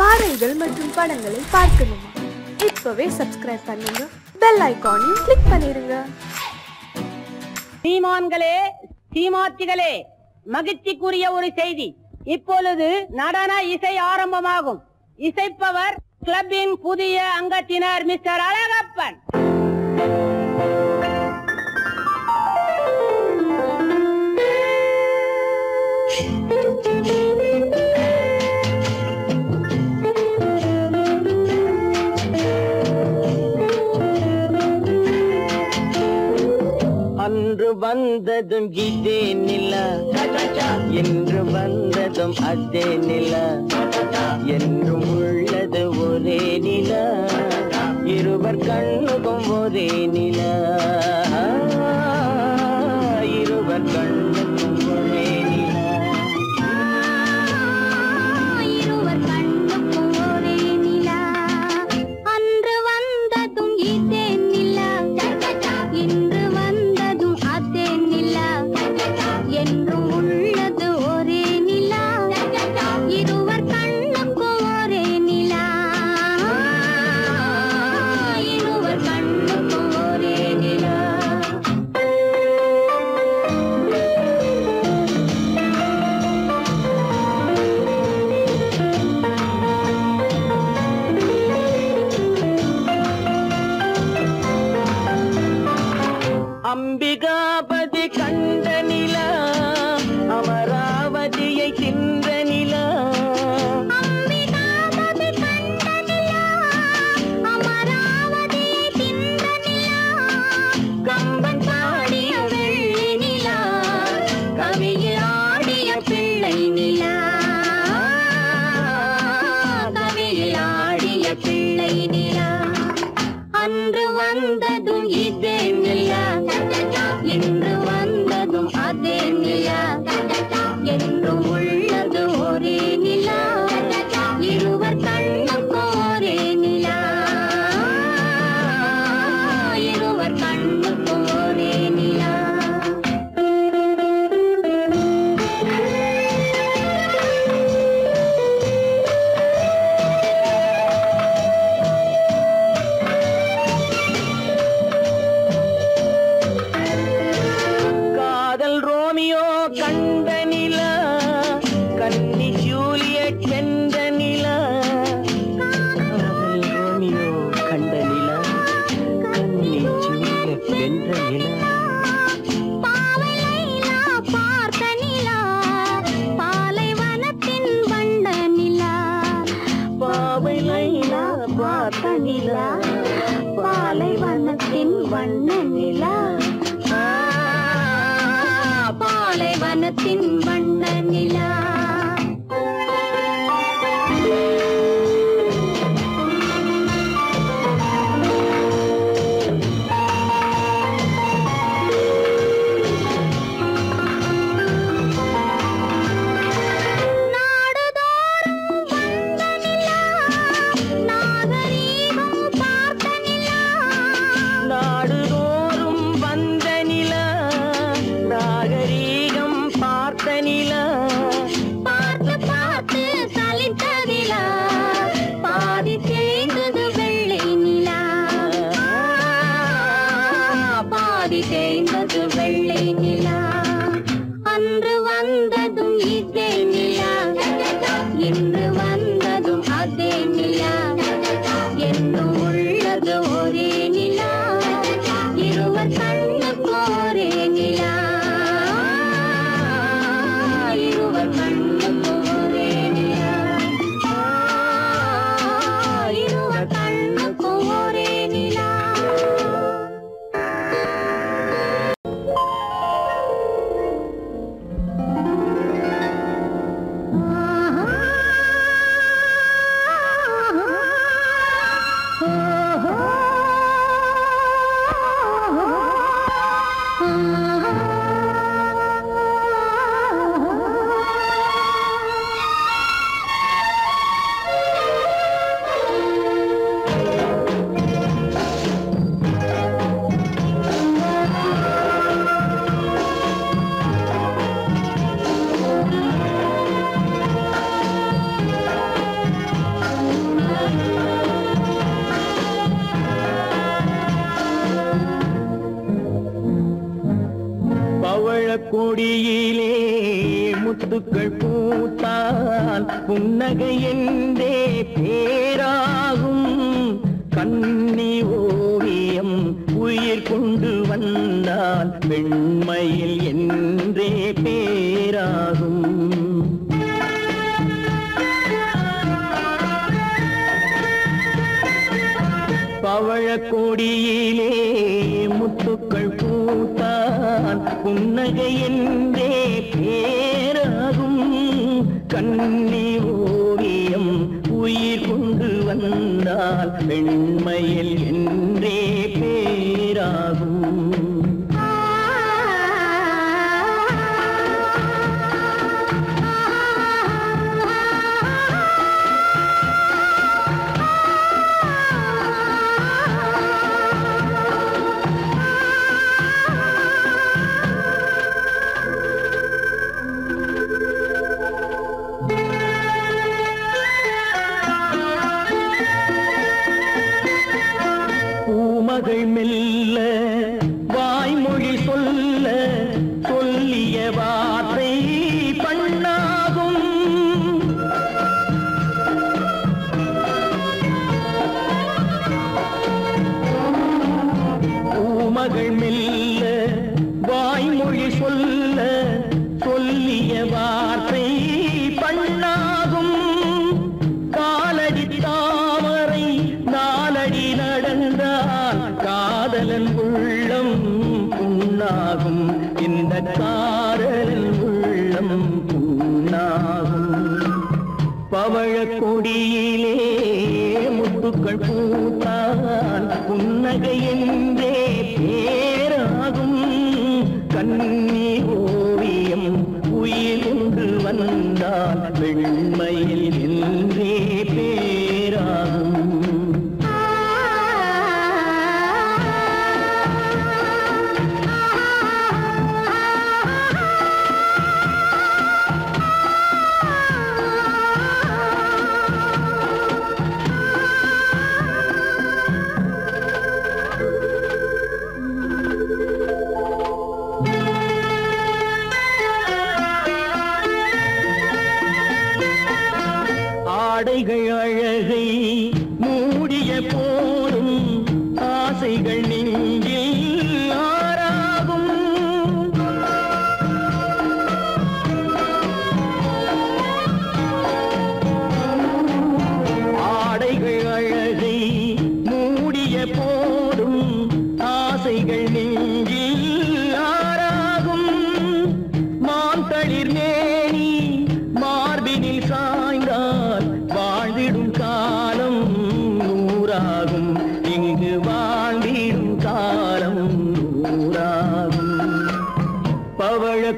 பாடல்கள் மற்றும் படங்களை பார்க்கணுமா? இப்பவே சப்ஸ்கிரைப் பண்ணுங்க. பெல் ஐக்கானையும் கிளிக் பண்ணிருங்க. சீமான்களே சீமாத்திகளே மகிழ்ச்சிக்குரிய ஒரு செய்தி. இப்பொழுது நடன இசை ஆரம்பமாகும். இசைப்பவர் கிளப்பின் புதிய அங்கத்தினர் மிஸ்டர் அழகப்பன். வந்ததும் இதே நில. என்று வந்ததும் அதே நில. என்றும் உள்ளது ஒரே நில. இருவர் கண்ணுக்கும் ஒரே நில. உயிர் வந்தால் வெண்மையில் என்றே பேராகும்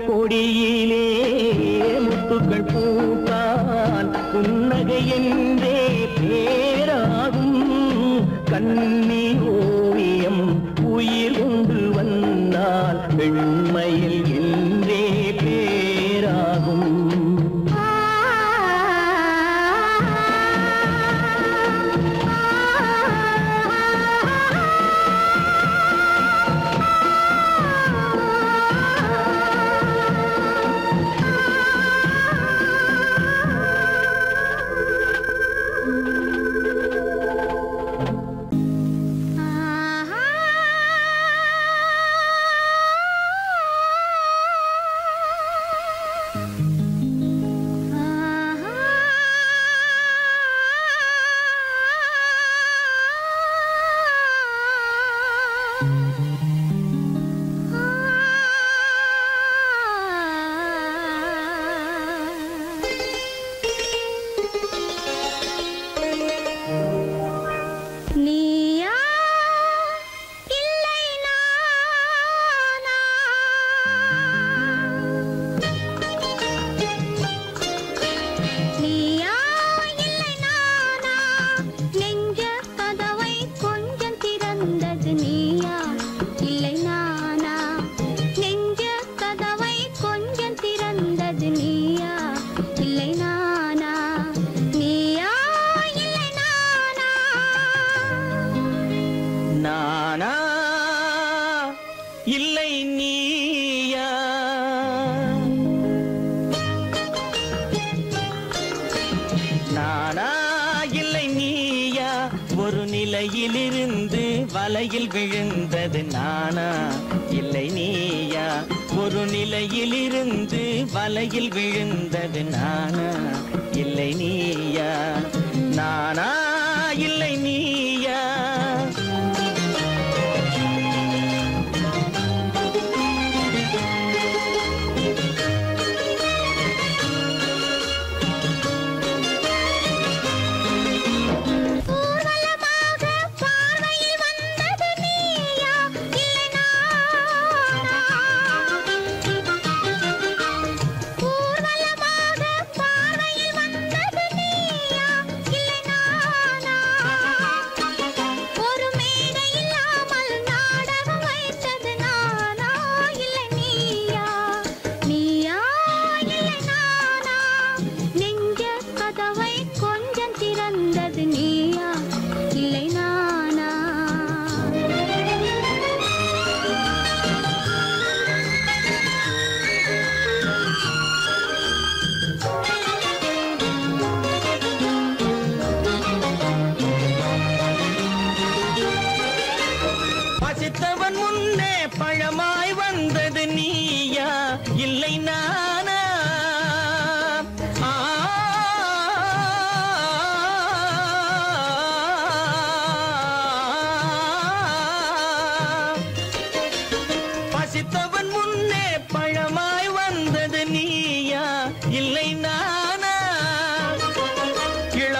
கொடியிலே முத்துக்கள் பூத்தான்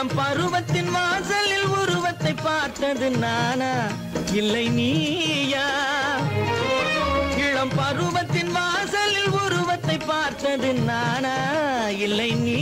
இளம் பருவத்தின் வாசலில் உருவத்தை பார்த்தது நானா? இல்லை நீயா? இளம் பருவத்தின் வாசலில் உருவத்தை பார்த்தது நானா? இல்லை நீ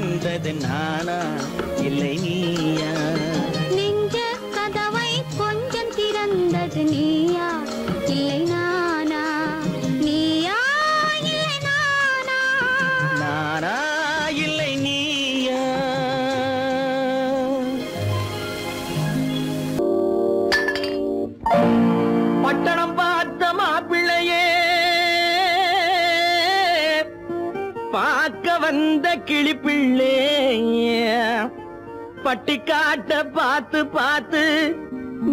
வலையில் நானா? இல்லை நீயா? கிளிப்பிள்ளே பட்டிக்காட்ட பார்த்து பார்த்து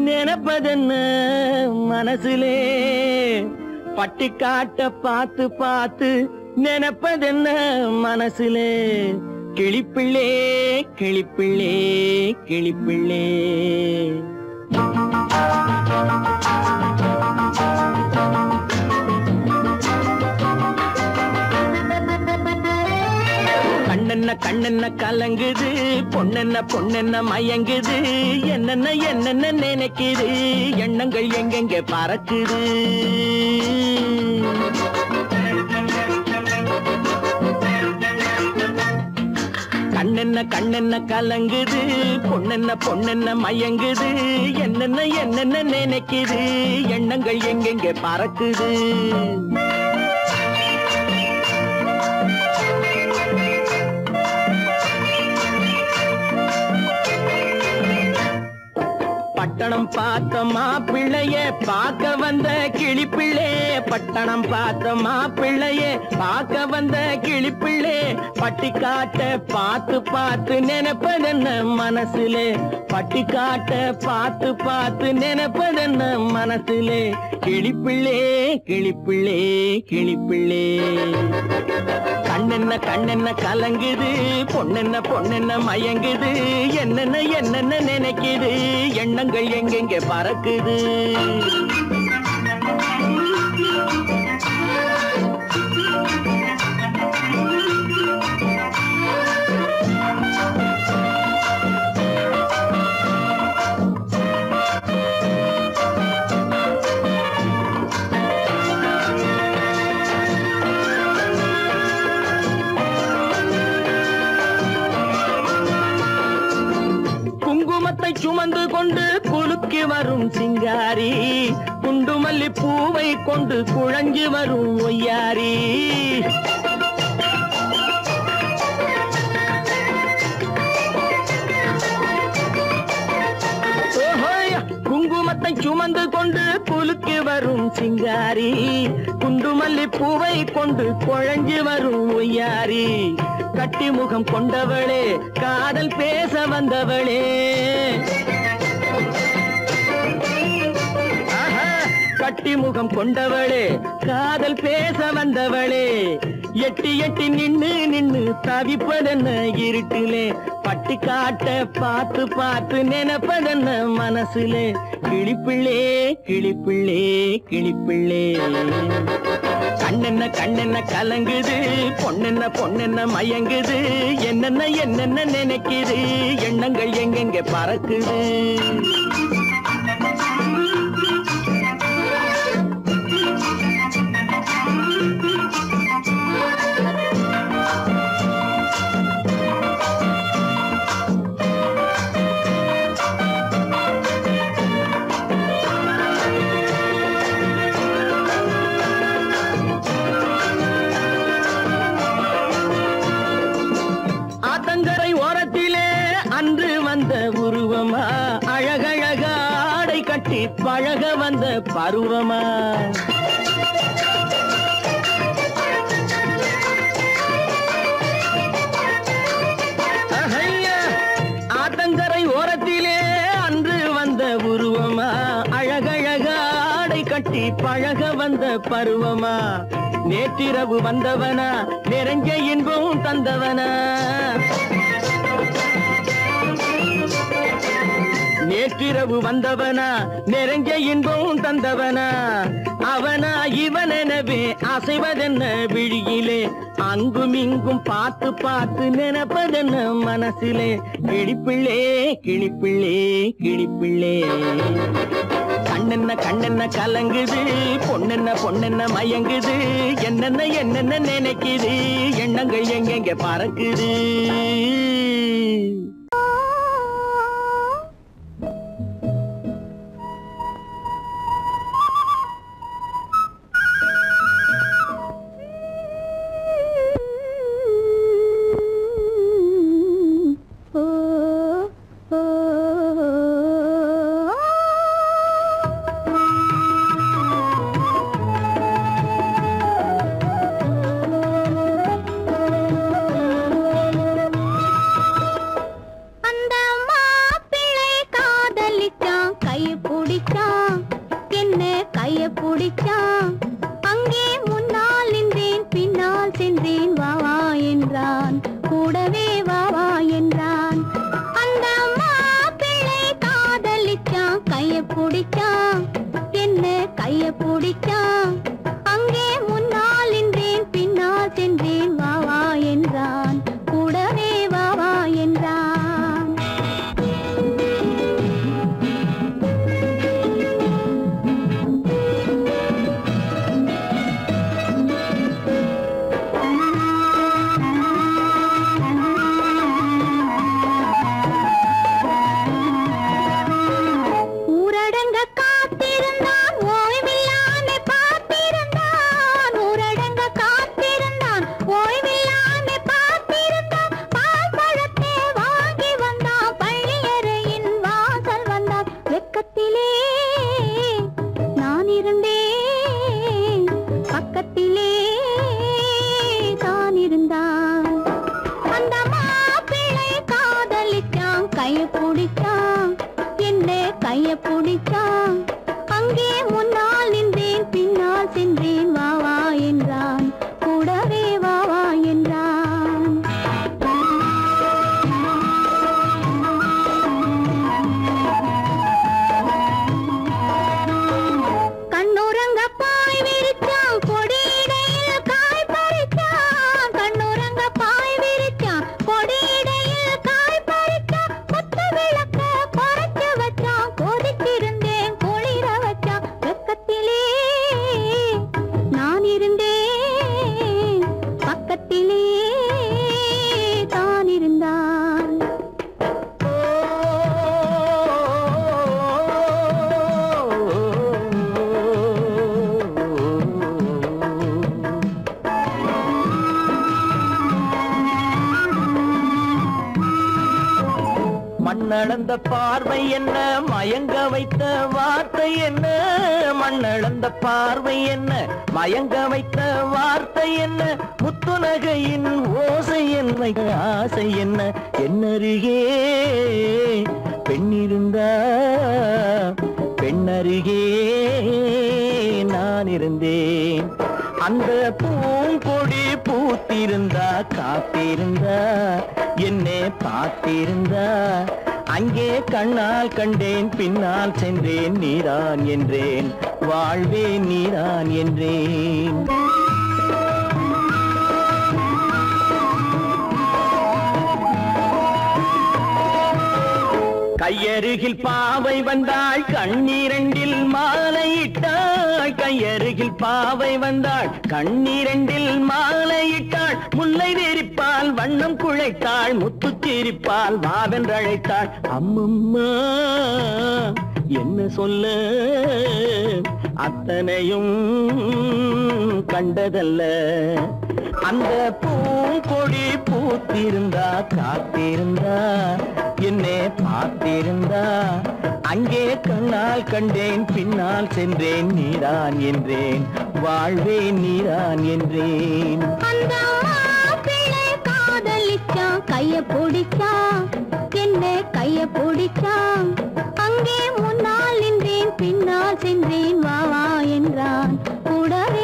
நினைப்பதென்ன மனசுலே? பட்டிக்காட்ட பார்த்து பார்த்து நினைப்பதென்ன மனசிலே? கிளிப்பிள்ளே கிளிப்பிள்ளே கிளிப்பிள்ளே கண்ணென்ன கண்ணென்ன கலங்குது பொண்ணென்ன பொண்ணென்ன மயங்குது என்னென்ன என்னென்ன நினைக்குது எண்ணங்கள் எங்கெங்க பறக்குது? கண்ணென்ன கண்ணென்ன கலங்குது பொண்ணென்ன பொண்ணென்ன மயங்குது என்னென்ன என்னென்ன நினைக்குது எண்ணங்கள் எங்கெங்க பறக்குது? பார்த்த மாப்பிள்ளைய பார்க்க வந்த பட்டணம் பார்த்த மாப்பிள்ளையே பார்க்க வந்த கிளிப்பிள்ளே பட்டிக்காட்ட பார்த்து பார்த்து நினைப்பதென்ன மனசுலே? பட்டிக்காட்ட பார்த்து பார்த்து நினைப்பதென்ன மனசுலே? கிளிப்பிள்ளே கிளிப்பிள்ளே கிளிப்பிள்ளே. கண்ணென்ன கண்ணென்ன கலங்குது பொண்ணென்ன பொண்ணென்ன மயங்குது. என்னென்ன என்னென்ன நினைக்குது? எண்ணங்கள் எங்கெங்கே பறக்குது? குண்டுமல்லி பூவை கொண்டு குழஞ்சு வரும் ஒய்யாரி. குங்குமத்தை சுமந்து கொண்டு குலுக்கி வரும் சிங்காரி. குண்டுமல்லி பூவை கொண்டு குழஞ்சு வரும் ஒய்யாரி. கட்டி முகம் கொண்டவளே காதல் பேச வந்தவளே. கட்டி முகம் கொண்டவளே காதல் பேச வந்தவளே. எட்டி எட்டி நின்னு நின்னு தவிப்பதென்ன இருட்டிலே பட்டி காட்ட பார்த்து பார்த்து நினைப்பதென்ன மனசுலே. கிளிப்பிள்ளே கிளிப்பிள்ளே கிளிப்பிள்ளே. கண்ணென்ன கண்ணென்ன கலங்குது பொண்ணென்ன பொண்ணென்ன மயங்குது என்னென்ன என்னென்ன நினைக்குது எண்ணங்கள் எங்கெங்க பறக்குது? பருவமா நேற்றிரவு வந்தவனா? நிறைஞ்ச இன்பம் தந்தவனா? நேற்றிரவு வந்தவனா? நிறைஞ்ச இன்பம் தந்தவனா? அவனா இவனெனவே அசைவதென்ன விழியிலே? அங்கும் இங்கும் பார்த்து பார்த்து நினைப்பதென்ன மனசிலே? கிளிப்பிள்ளே கிளிப்பிள்ளே கிளிப்பிள்ளே. கண்ணென்ன கண்ணென்ன கலங்குது? பொண்ணென்ன பொண்ணென்ன மயங்குது? என்னென்ன என்னென்ன நினைக்குது? எண்ணங்கள் எங்கெங்க பறக்குது? மண்ணளந்த பார்வை என்ன? மயங்க வைத்த வார்த்தை என்ன? மண்ணளந்த பார்வை என்ன? மயங்க வைத்த வார்த்தை என்ன? முத்துநகையின் ஓசை என்ன? ஆசை என்ன? என்னருகே பெண்ணிருந்தா பெண்ணருகே நான் இருந்தேன் அந்த பூங்கொடி பூத்திருந்தா காத்திருந்தா என்னை பார்த்திருந்தா அங்கே கண்ணால் கண்டேன் பின்னால் சென்றேன் நீதான் என்றேன். வாழ்வேன் நீதான் என்றேன். கையருகில் பாவை வந்தாள் கண்ணீரண்டில் மாலையிட்டாள். கையருகில் பாவை வந்தாள் கண்ணீரண்டில் மாலையிட்டாள். முல்லை வெறிப்பால் வண்ணம் குழைத்தாள் முத்து தீரிப்பால் வாவென்றழைத்தாள் அம்மம்மா என்ன சொல்ல? அத்தனையும் கண்டதல்ல. அந்த பூங்கொடி பூத்திருந்தா காத்திருந்தா என்னை பார்த்திருந்தா. அங்கே கண்ணால் கண்டேன் பின்னால் சென்றேன் நீரான் என்றேன். வாழ்வே நீரான் என்றேன். காதலிச்சான் கைய பிடிச்சான் என்ன கைய பிடிச்சான் அங்கே முன்னால் நின்றேன் பின்னால் சென்றேன் வாவா என்றான். கூடவே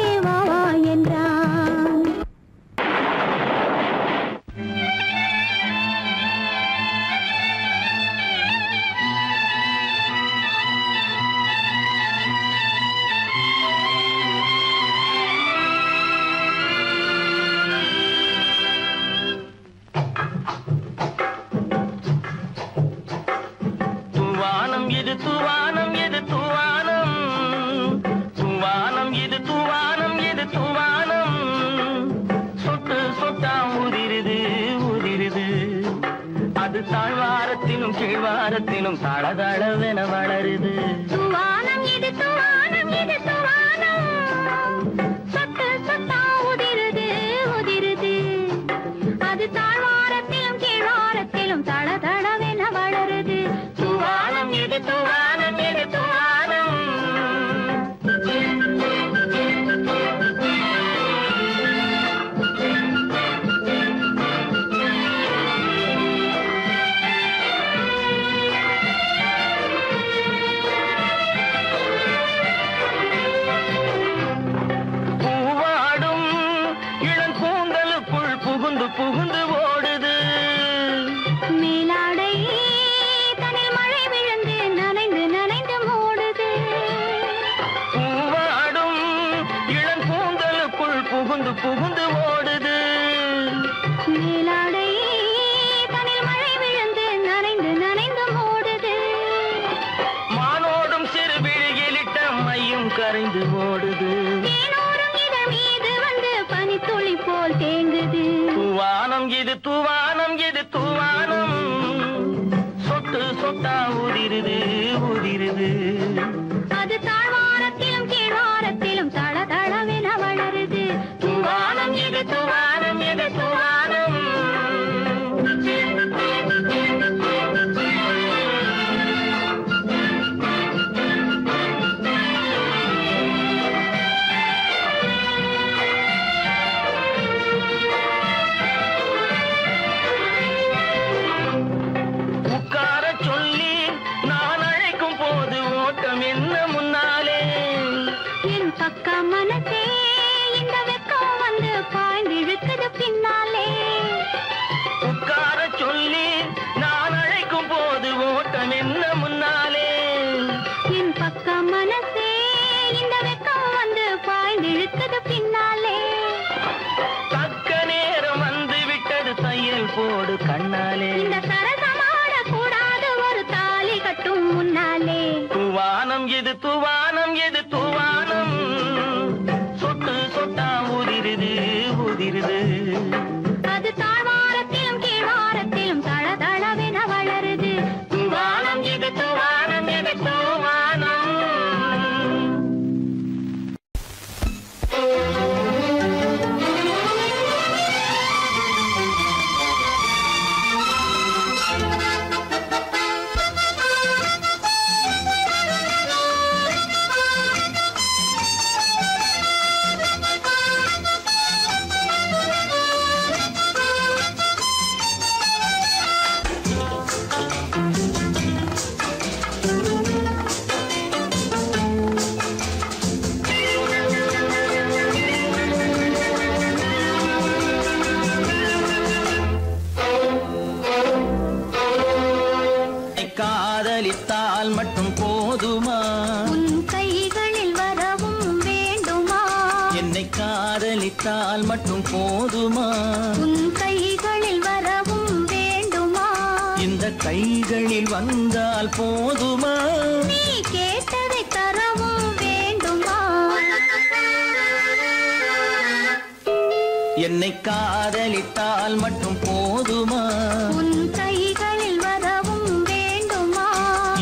கீழ்வாரத்திலும் மேலாடை காதலித்தால் மட்டும் போதுமா? உன் கைகளில் வரவும் வேண்டுமா?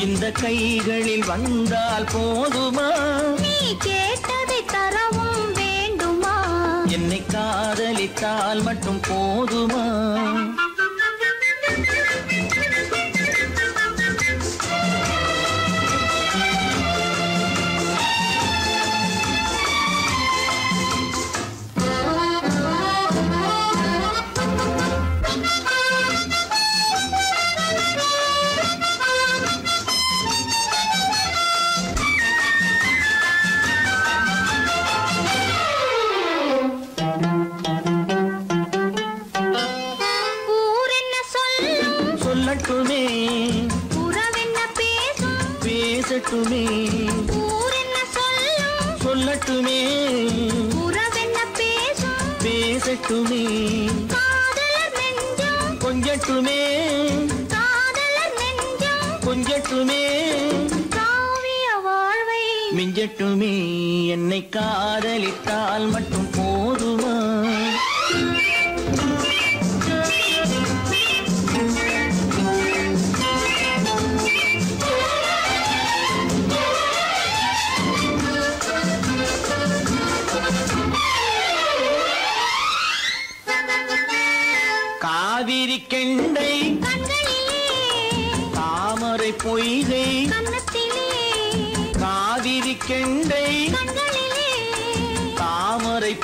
இந்த கைகளில் வந்தால் போதுமா.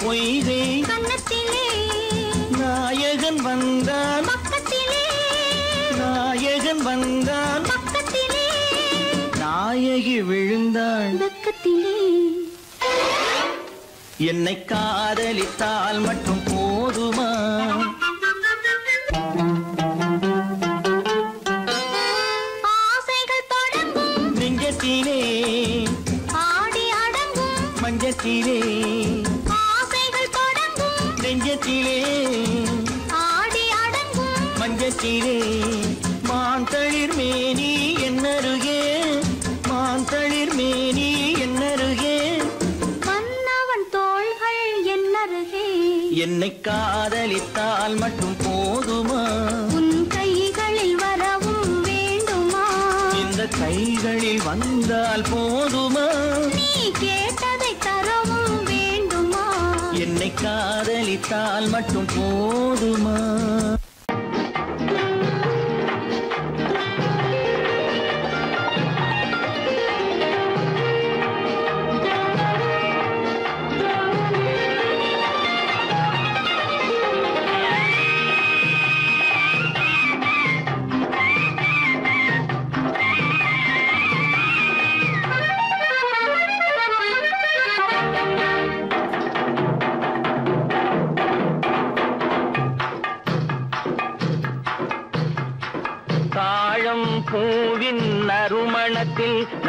பொய்கை. கன்னத்திலே. நாயகன் வந்தான். பக்கத்திலே. நாயகன் வந்தான். பக்கத்திலே. நாயகி விழுந்தாள் பக்கத்திலே. என்னை காதலித்தால் மட்டும்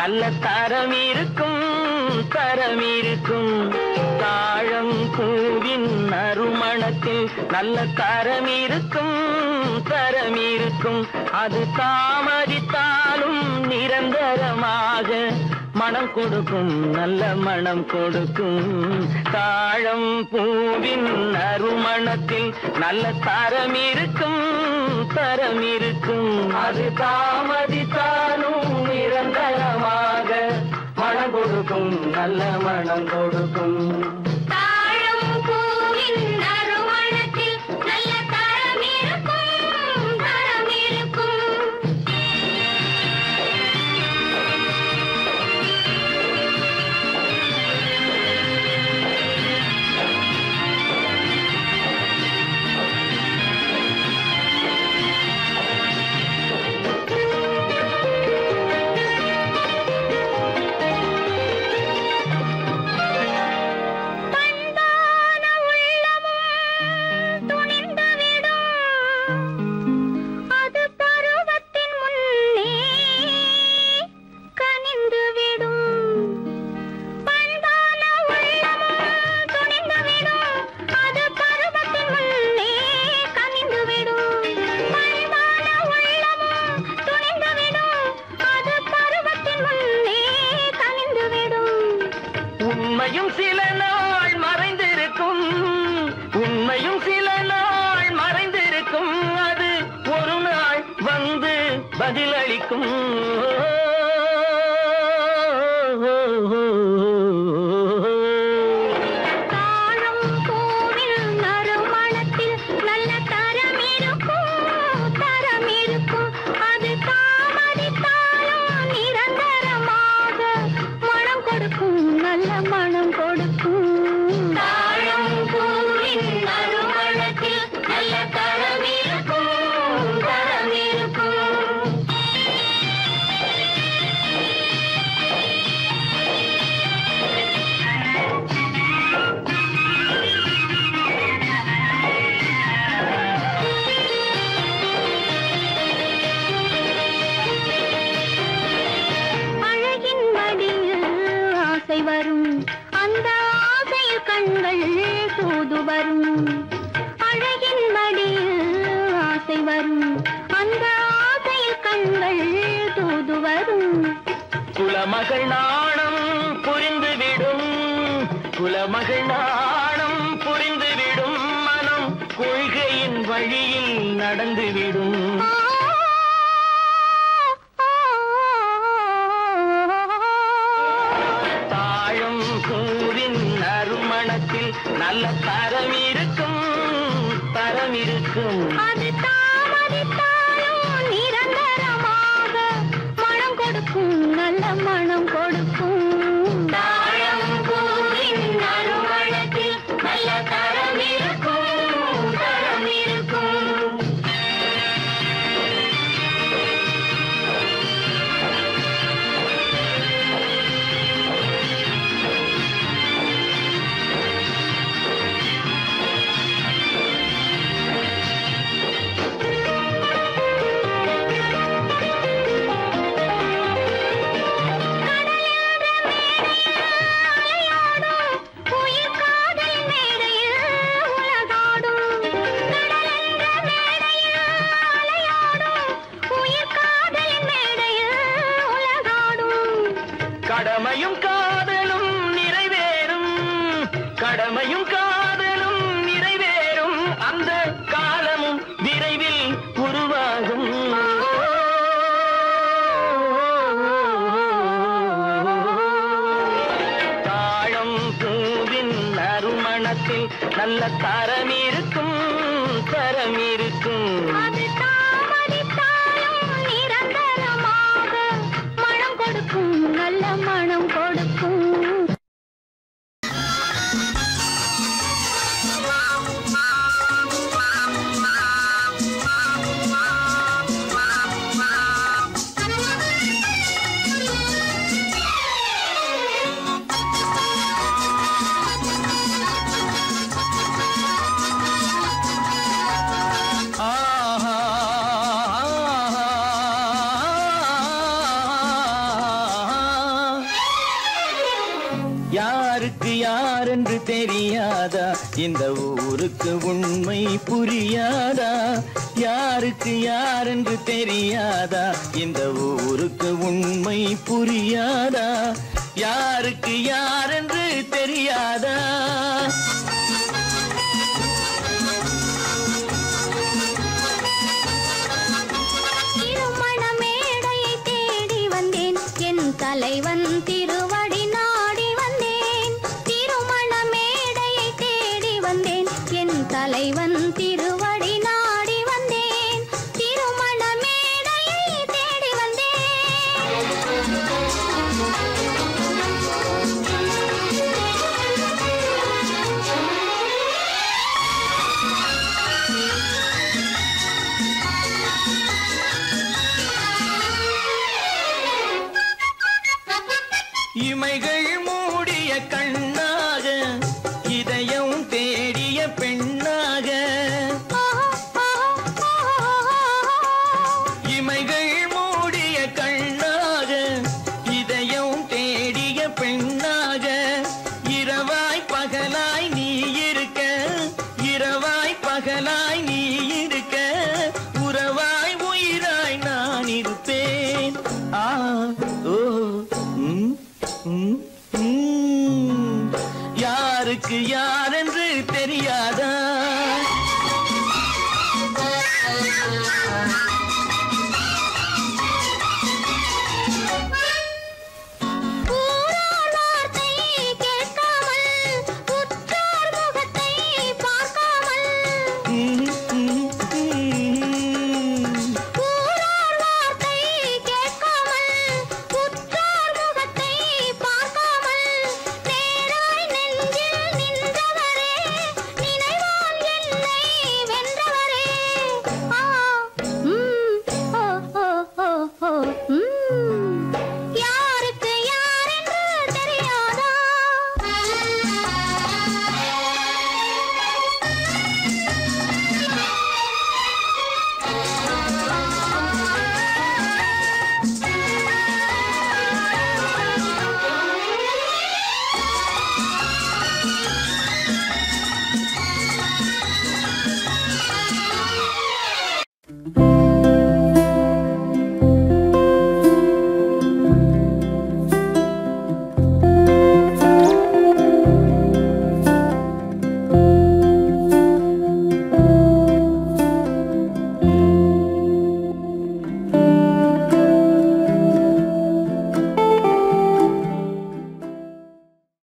நல்ல தரம் இருக்கும் தரம் இருக்கும். தாழம் பூவின் நறுமணத்தில் நல்ல தரம் இருக்கும் தரம் இருக்கும். அது தாமதித்தாலும் நிரந்தரமாக மனம் கொடுக்கும் நல்ல மனம் கொடுக்கும். தாழம் பூவின் நறுமணத்தில் நல்ல தரம் இருக்கும் தரம் இருக்கும். அது தாமதித்தாலும் கொடுக்கும் நல்ல மனம் கொடுக்கும்.